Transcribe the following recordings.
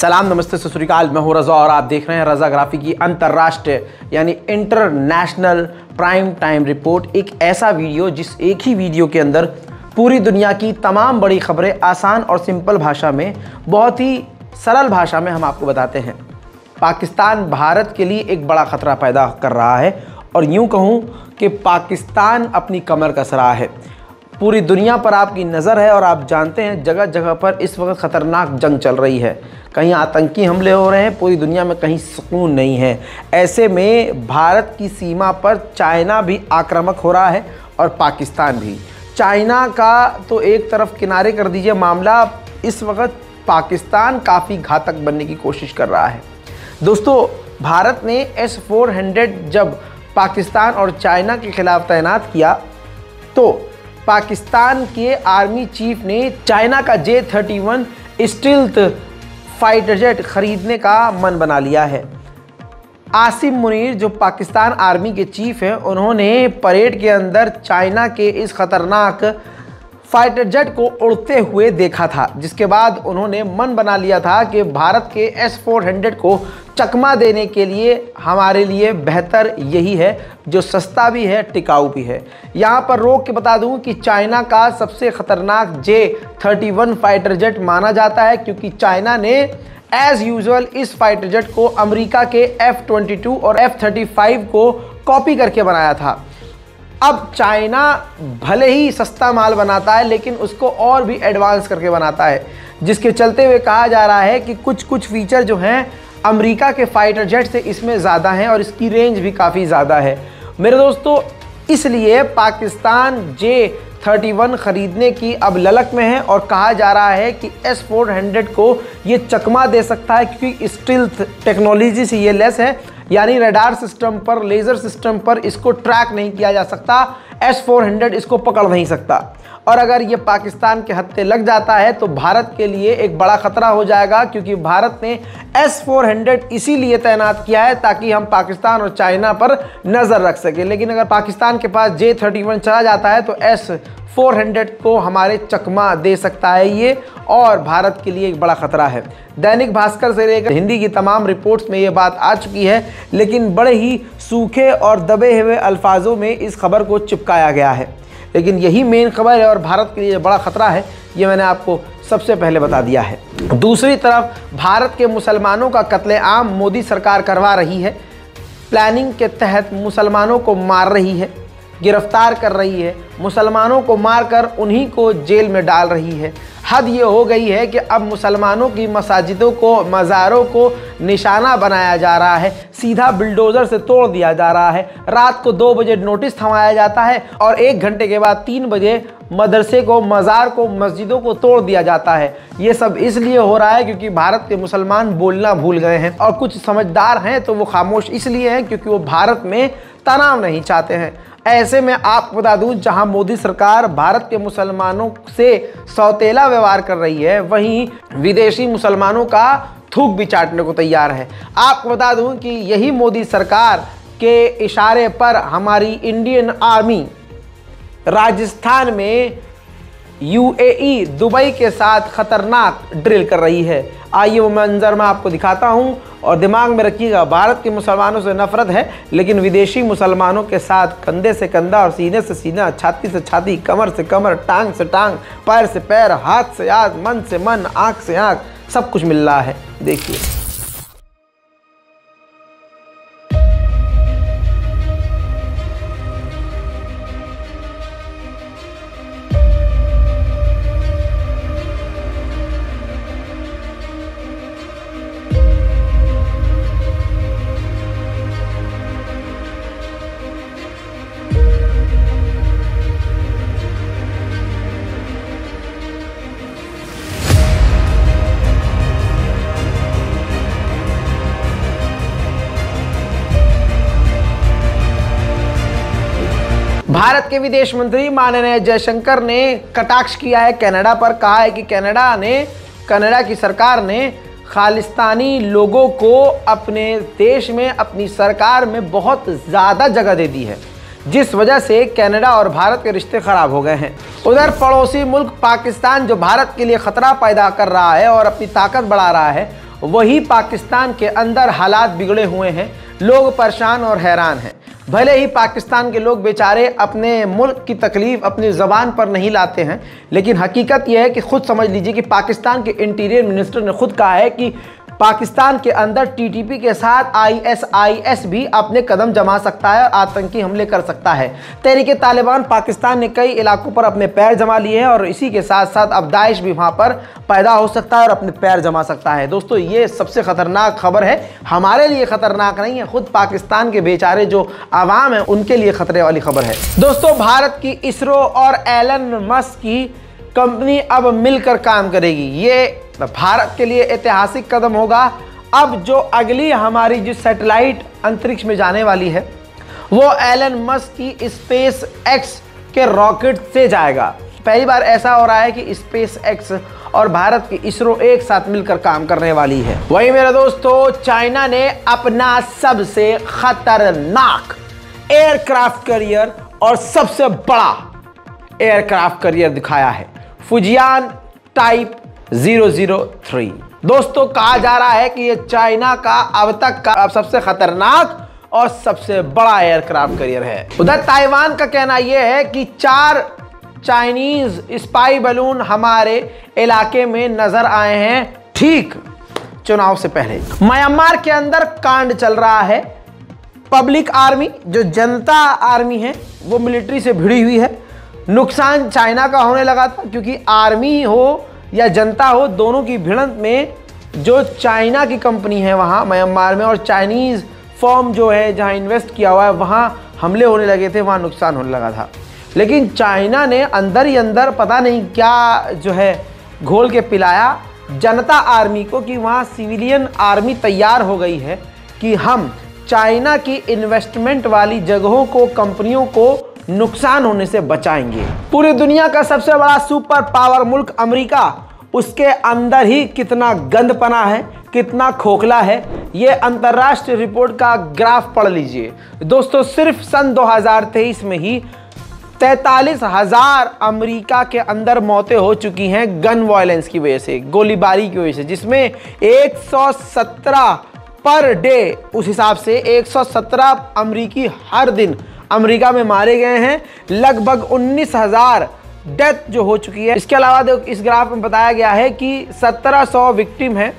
सलाम, नमस्ते ससुरिकाल मैं हूँ रज़ा और आप देख रहे हैं रज़ा ग्राफी की अंतर्राष्ट्रीय, यानी इंटरनेशनल प्राइम टाइम रिपोर्ट। एक ऐसा वीडियो, जिस एक ही वीडियो के अंदर पूरी दुनिया की तमाम बड़ी खबरें आसान और सिंपल भाषा में, बहुत ही सरल भाषा में हम आपको बताते हैं। पाकिस्तान भारत के लिए एक बड़ा ख़तरा पैदा कर रहा है, और यूँ कहूँ कि पाकिस्तान अपनी कमर कस रहा है। पूरी दुनिया पर आपकी नज़र है और आप जानते हैं जगह जगह पर इस वक्त ख़तरनाक जंग चल रही है। कहीं आतंकी हमले हो रहे हैं, पूरी दुनिया में कहीं सुकून नहीं है। ऐसे में भारत की सीमा पर चाइना भी आक्रामक हो रहा है और पाकिस्तान भी। चाइना का तो एक तरफ़ किनारे कर दीजिए मामला, इस वक्त पाकिस्तान काफ़ी घातक बनने की कोशिश कर रहा है। दोस्तों, भारत ने एस फोर हंड्रेड जब पाकिस्तान और चाइना के खिलाफ तैनात किया तो पाकिस्तान के आर्मी चीफ ने चाइना का J thirty one stealth fighter jet खरीदने का मन बना लिया है। आसिम मुनीर, जो पाकिस्तान आर्मी के चीफ हैं, उन्होंने परेड के अंदर चाइना के इस ख़तरनाक फाइटर जेट को उड़ते हुए देखा था, जिसके बाद उन्होंने मन बना लिया था कि भारत के एस फोर हंड्रेड को चकमा देने के लिए हमारे लिए बेहतर यही है, जो सस्ता भी है, टिकाऊ भी है। यहाँ पर रोक के बता दूँ कि चाइना का सबसे ख़तरनाक J thirty one fighter jet माना जाता है, क्योंकि चाइना ने एज़ यूजल इस फाइटर जेट को अमेरिका के एफ़ ट्वेंटी टू और एफ़ थर्टी फाइव को कॉपी करके बनाया था। अब चाइना भले ही सस्ता माल बनाता है, लेकिन उसको और भी एडवांस करके बनाता है, जिसके चलते हुए कहा जा रहा है कि कुछ कुछ फीचर जो हैं, अमेरिका के फाइटर जेट से इसमें ज़्यादा हैं और इसकी रेंज भी काफ़ी ज़्यादा है। मेरे दोस्तों, इसलिए पाकिस्तान जे 31 ख़रीदने की अब ललक में है और कहा जा रहा है कि एस फोर हंड्रेड को ये चकमा दे सकता है, क्योंकि स्टिल्थ टेक्नोलॉजी से ये लेस है। यानी रेडार सिस्टम पर लेज़र सिस्टम पर इसको ट्रैक नहीं किया जा सकता एस फोर इसको पकड़ नहीं सकता। और अगर ये पाकिस्तान के हत्ते लग जाता है तो भारत के लिए एक बड़ा ख़तरा हो जाएगा, क्योंकि भारत ने एस फोर हंड्रेड इसीलिए तैनात किया है ताकि हम पाकिस्तान और चाइना पर नज़र रख सकें। लेकिन अगर पाकिस्तान के पास जे थर्टी वन चला जाता है तो एस 400 को हमारे चकमा दे सकता है ये, और भारत के लिए एक बड़ा ख़तरा है। दैनिक भास्कर से लेकर हिंदी की तमाम रिपोर्ट्स में ये बात आ चुकी है, लेकिन बड़े ही सूखे और दबे हुए अल्फाजों में इस खबर को चिपकाया गया है। लेकिन यही मेन खबर है और भारत के लिए बड़ा ख़तरा है, ये मैंने आपको सबसे पहले बता दिया है। दूसरी तरफ़, भारत के मुसलमानों का कत्लेआम मोदी सरकार करवा रही है। प्लानिंग के तहत मुसलमानों को मार रही है। गिरफ़्तार कर रही है। मुसलमानों को मारकर उन्हीं को जेल में डाल रही है। हद ये हो गई है कि अब मुसलमानों की मसाजिदों को, मज़ारों को निशाना बनाया जा रहा है। सीधा बिल्डोज़र से तोड़ दिया जा रहा है। रात को दो बजे नोटिस थमाया जाता है और एक घंटे के बाद तीन बजे मदरसे को, मज़ार को, मस्जिदों को तोड़ दिया जाता है। ये सब इसलिए हो रहा है क्योंकि भारत के मुसलमान बोलना भूल गए हैं और कुछ समझदार हैं तो वो खामोश इसलिए हैं क्योंकि वो भारत में तनाव नहीं चाहते हैं। ऐसे में आपको बता दूँ, जहाँ मोदी सरकार भारत के मुसलमानों से सौतेला व्यवहार कर रही है, वहीं विदेशी मुसलमानों का थूक भी चाटने को तैयार है। आपको बता दूँ कि यही मोदी सरकार के इशारे पर हमारी इंडियन आर्मी राजस्थान में यूएई दुबई के साथ खतरनाक ड्रिल कर रही है। आइए वो मंजर मैं आपको दिखाता हूँ और दिमाग में रखिएगा, भारत के मुसलमानों से नफरत है, लेकिन विदेशी मुसलमानों के साथ कंधे से कंधा और सीने से सीना, छाती से छाती, कमर से कमर, टांग से टांग, पैर से पैर, हाथ से हाथ, मन से मन, आँख से आँख, सब कुछ मिल रहा है। देखिए। भारत के विदेश मंत्री माननीय जयशंकर ने कटाक्ष किया है कनाडा पर, कहा है कि कनाडा ने, कनाडा की सरकार ने खालिस्तानी लोगों को अपने देश में, अपनी सरकार में बहुत ज़्यादा जगह दे दी है, जिस वजह से कनाडा और भारत के रिश्ते ख़राब हो गए हैं। उधर पड़ोसी मुल्क पाकिस्तान, जो भारत के लिए ख़तरा पैदा कर रहा है और अपनी ताकत बढ़ा रहा है, वही पाकिस्तान के अंदर हालात बिगड़े हुए हैं। लोग परेशान और हैरान हैं। भले ही पाकिस्तान के लोग बेचारे अपने मुल्क की तकलीफ़ अपनी ज़बान पर नहीं लाते हैं, लेकिन हकीकत यह है कि खुद समझ लीजिए कि पाकिस्तान के इंटीरियर मिनिस्टर ने खुद कहा है कि पाकिस्तान के अंदर टीटीपी के साथ आईएसआईएस भी अपने कदम जमा सकता है और आतंकी हमले कर सकता है। तहरीक तालिबान पाकिस्तान ने कई इलाकों पर अपने पैर जमा लिए हैं और इसी के साथ साथ अब दाइश भी वहाँ पर पैदा हो सकता है और अपने पैर जमा सकता है। दोस्तों, ये सबसे ख़तरनाक खबर है। हमारे लिए ख़तरनाक नहीं है, खुद पाकिस्तान के बेचारे जो आवाम है, उनके लिए ख़तरे वाली खबर है। दोस्तों, भारत की इसरो और एलन मस्क की कंपनी अब मिलकर काम करेगी। ये भारत के लिए ऐतिहासिक कदम होगा। अब जो अगली हमारी जो सैटेलाइट अंतरिक्ष में जाने वाली है, वो एलन मस्क की स्पेस एक्स के रॉकेट से जाएगा। पहली बार ऐसा हो रहा है कि स्पेस एक्स और भारत की इसरो एक साथ मिलकर काम करने वाली है। वही मेरे दोस्तों, चाइना ने अपना सबसे खतरनाक एयरक्राफ्ट करियर और सबसे बड़ा एयरक्राफ्ट करियर दिखाया है। फुजियान टाइप 003 दोस्तों, कहा जा रहा है कि ये चाइना का अब तक का अब सबसे खतरनाक और सबसे बड़ा एयरक्राफ्ट करियर है। उधर ताइवान का कहना यह है कि चार चाइनीज़ स्पाई बलून हमारे इलाके में नज़र आए हैं ठीक चुनाव से पहले। म्यांमार के अंदर कांड चल रहा है। पब्लिक आर्मी, जो जनता आर्मी है, वो मिलिट्री से भिड़ी हुई है। नुकसान चाइना का होने लगा था, क्योंकि आर्मी हो या जनता हो, दोनों की भिड़ंत में जो चाइना की कंपनी है वहाँ, म्यांमार में, और चाइनीज़ फॉर्म जो है, जहाँ इन्वेस्ट किया हुआ है, वहाँ हमले होने लगे थे, वहाँ नुकसान होने लगा था। लेकिन चाइना ने अंदर ही अंदर पता नहीं क्या जो है, घोल के पिलाया जनता आर्मी को कि वहाँ सिविलियन आर्मी तैयार हो गई है कि हम चाइना की इन्वेस्टमेंट वाली जगहों को, कंपनियों को नुकसान होने से बचाएँगे। पूरी दुनिया का सबसे बड़ा सुपर पावर मुल्क अमेरिका, उसके अंदर ही कितना गंदपना है, कितना खोखला है, ये अंतर्राष्ट्रीय रिपोर्ट का ग्राफ पढ़ लीजिए। दोस्तों, सिर्फ़ सन 2023 में ही तैतालीस हज़ार अमरीका के अंदर मौतें हो चुकी हैं गन वायलेंस की वजह से, गोलीबारी की वजह से, जिसमें 117 पर डे, उस हिसाब से 117 अमरीकी हर दिन अमेरिका में मारे गए हैं। लगभग उन्नीस हज़ार डेथ जो हो चुकी है। इसके अलावा देखो, इस ग्राफ में बताया गया है कि 1700 विक्टिम हैं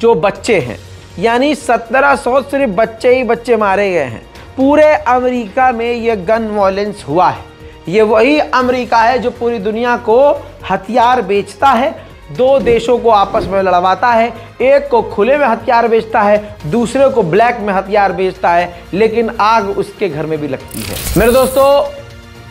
जो बच्चे हैं। यानी 1700 सिर्फ़ बच्चे ही बच्चे मारे गए हैं। पूरे अमेरिका में ये गन वॉयलेंस हुआ है। ये वही अमेरिका है जो पूरी दुनिया को हथियार बेचता है दो देशों को आपस में लड़वाता है। एक को खुले में हथियार बेचता है, दूसरे को ब्लैक में हथियार बेचता है, लेकिन आग उसके घर में भी लगती है। मेरे दोस्तों,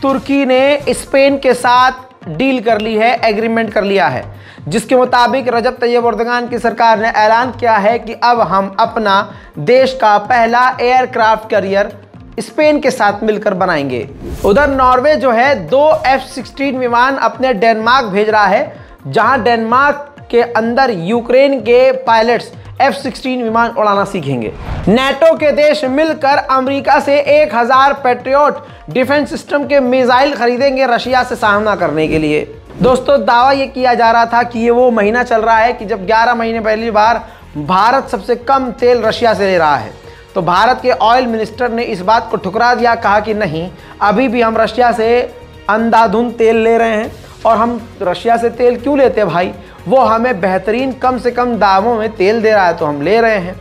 तुर्की ने स्पेन के साथ डील कर ली है, एग्रीमेंट कर लिया है। जिसके मुताबिक रजब तैयब उर्दगान की सरकार ने ऐलान किया है कि अब हम अपना देश का पहला एयरक्राफ्ट करियर स्पेन के साथ मिलकर बनाएँगे। उधर नॉर्वे जो है, दो एफ़ सिक्सटीन विमान अपने डेनमार्क भेज रहा है। जहाँ डेनमार्क के अंदर यूक्रेन के पायलट्स एफ़ सिक्सटीन विमान उड़ाना सीखेंगे। नेटो के देश मिलकर अमेरिका से 1000 पेट्रियोट डिफेंस सिस्टम के मिसाइल खरीदेंगे रशिया से सामना करने के लिए। दोस्तों, दावा ये किया जा रहा था कि ये वो महीना चल रहा है कि जब 11 महीने पहली बार भारत सबसे कम तेल रशिया से ले रहा है। तो भारत के ऑयल मिनिस्टर ने इस बात को ठुकरा दिया, कहा कि नहीं, अभी भी हम रशिया से अंधाधुंध तेल ले रहे हैं। और हम रशिया से तेल क्यों लेते हैं भाई? वो हमें बेहतरीन कम से कम दामों में तेल दे रहा है तो हम ले रहे हैं।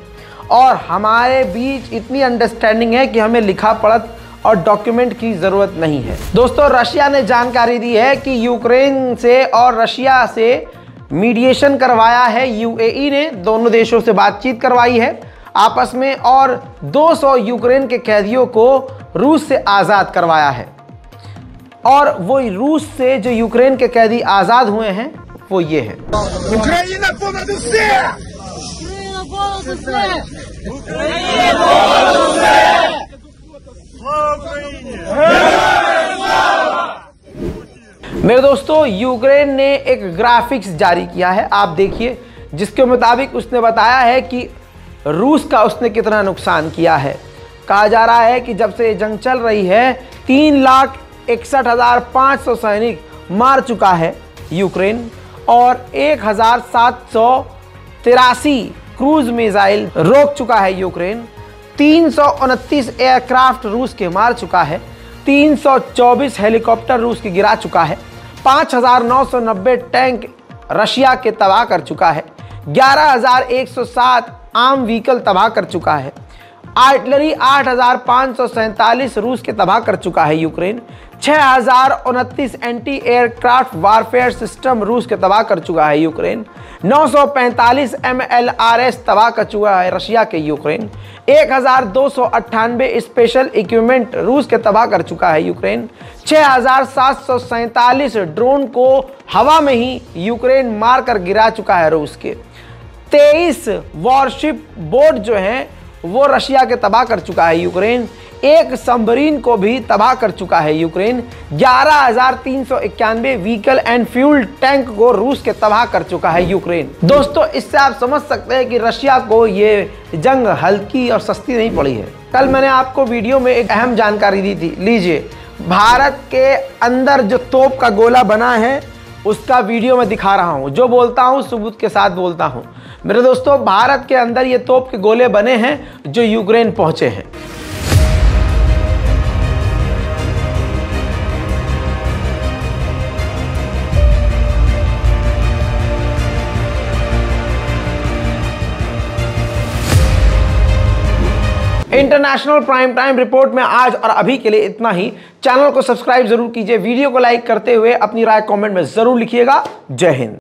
और हमारे बीच इतनी अंडरस्टैंडिंग है कि हमें लिखा पढ़त और डॉक्यूमेंट की ज़रूरत नहीं है। दोस्तों, रशिया ने जानकारी दी है कि यूक्रेन से और रशिया से मीडिएशन करवाया है। यूएई ने दोनों देशों से बातचीत करवाई है। आपस में और 200 यूक्रेन के कैदियों को रूस से आज़ाद करवाया है। और वो रूस से जो यूक्रेन के कैदी आज़ाद हुए हैं वो ये है। मेरे दोस्तों यूक्रेन ने एक ग्राफिक्स जारी किया है। आप देखिए जिसके मुताबिक उसने बताया है कि रूस का उसने कितना नुकसान किया है। कहा जा रहा है कि जब से ये जंग चल रही है तीन लाख इकसठ हज़ार पाँच सौ सैनिक मार चुका है यूक्रेन और एक हज़ार सात सौ तिरासी क्रूज मिसाइल रोक चुका है यूक्रेन। तीन एयरक्राफ्ट रूस के मार चुका है। 324 हेलीकॉप्टर रूस के गिरा चुका है। 5,990 टैंक रशिया के तबाह कर चुका है। 11,107 आम व्हीकल तबाह कर चुका है। आर्टलरी आठ रूस के तबाह कर चुका है यूक्रेन। छह एंटी एयरक्राफ्ट वारफेयर सिस्टम रूस के तबाह कर चुका है यूक्रेन। 945 एमएलआरएस तबाह कर चुका है रशिया के यूक्रेन। एक हज़ार दो सौ अट्ठानबे स्पेशल इक्विपमेंट रूस के तबाह कर चुका है यूक्रेन। छह ड्रोन को हवा में ही यूक्रेन मार कर गिरा चुका है रूस के। 23 वॉरशिप बोट जो हैं वो रशिया के तबाह कर चुका है यूक्रेन। एक सबमरीन को भी तबाह कर चुका है यूक्रेन। ग्यारह हज़ार तीन सौ इक्यानवे व्हीकल एंड फ्यूल टैंक को रूस के तबाह कर चुका है यूक्रेन। दोस्तों, इससे आप समझ सकते हैं कि रशिया को ये जंग हल्की और सस्ती नहीं पड़ी है। कल मैंने आपको वीडियो में एक अहम जानकारी दी थी। लीजिए, भारत के अंदर जो तोप का गोला बना है, उसका वीडियो मैं दिखा रहा हूँ। जो बोलता हूँ, सबूत के साथ बोलता हूँ। मेरे दोस्तों, भारत के अंदर ये तोप के गोले बने हैं जो यूक्रेन पहुँचे हैं। इंटरनेशनल प्राइम टाइम रिपोर्ट में आज और अभी के लिए इतना ही। चैनल को सब्सक्राइब ज़रूर कीजिए। वीडियो को लाइक करते हुए अपनी राय कमेंट में ज़रूर लिखिएगा। जय हिंद।